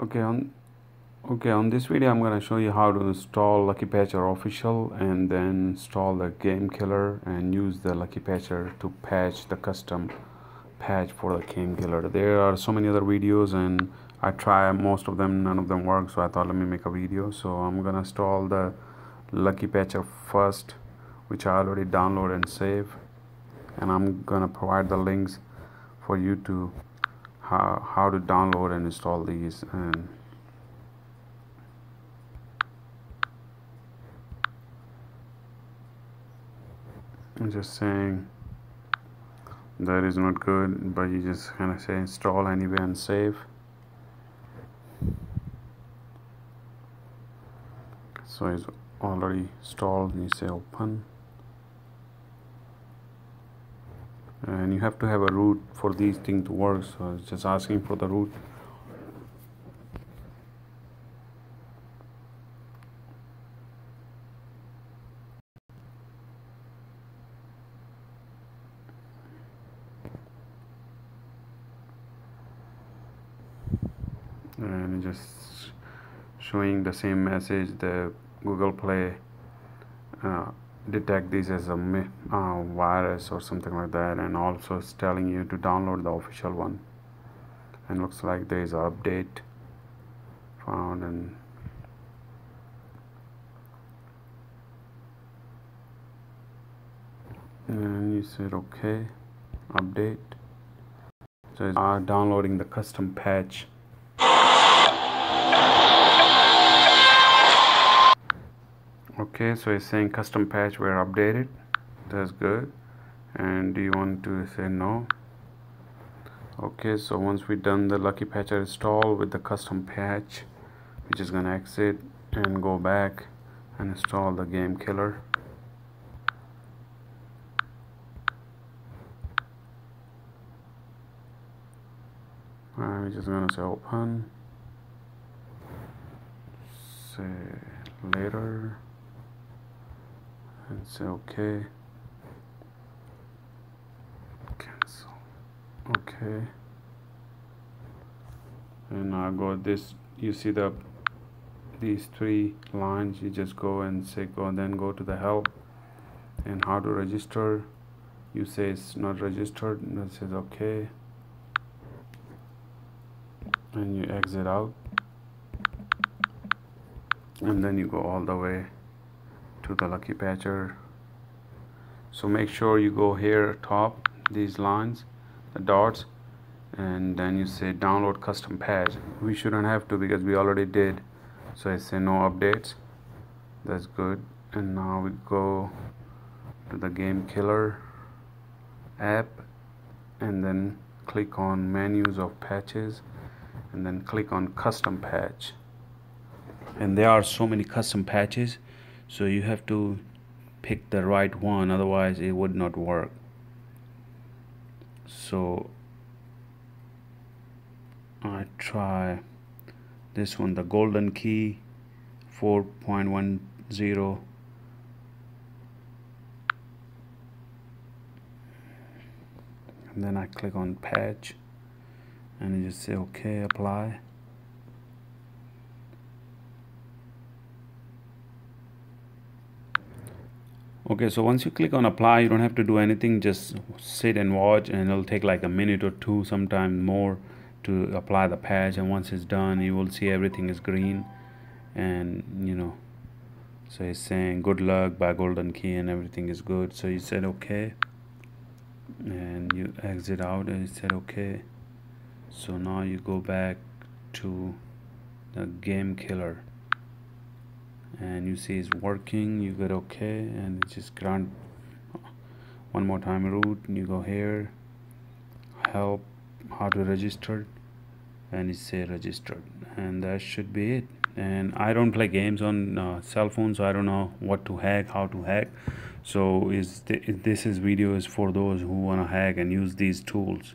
okay on okay on this video I'm gonna show you how to install Lucky Patcher official and then install the game killer and use the Lucky Patcher to patch the custom patch for the game killer. There are so many other videos and I try most of them none of them work so I thought let me make a video. So I'm gonna install the Lucky Patcher first which I already download and save and I'm gonna provide the links for you to how, how to download and install these and I'm just saying that is not good but you just kind of say install anyway and save. So it's already installed you say open and you have to have a root for these things to work so it's just asking for the root. And just showing the same message the Google Play uh, detect this as a uh, virus or something like that and also it's telling you to download the official one. And looks like there is an update found and and you said okay update. So it's uh, downloading the custom patch okay so it's saying custom patch were updated. That's good. And do you want to say no? Okay so once we done the lucky patcher install with the custom patch we're just gonna exit and go back and install the game killer. We're just gonna say open. Say later and say okay. Cancel. Okay. And I go this you see the these three lines you just go and say go then go to the help. And how to register? You say it's not registered and it says okay. And you exit out. And then you go all the way to the lucky patcher so make sure you go here top these lines the dots and then you say download custom patch we shouldn't have to because we already did. So I say no updates. That's good. And now we go to the game killer app and then click on menus of patches and then click on custom patch. And there are so many custom patches so you have to pick the right one otherwise it would not work. So I try this one the golden key 4.10 and then I click on patch and you just say okay apply okay so once you click on apply you don't have to do anything. Just sit and watch and it'll take like a minute or two sometimes more to apply the patch. And once it's done you will see everything is green. And you know so he's saying good luck by golden key and everything is good. So you said okay. And you exit out and you said okay. So now you go back to the game killer and you see it's working you get okay and just grant one more time root and you go here. Help how to register and it say registered and that should be it. And I don't play games on uh, cell phone so I don't know what to hack how to hack. So is th this is video is for those who want to hack and use these tools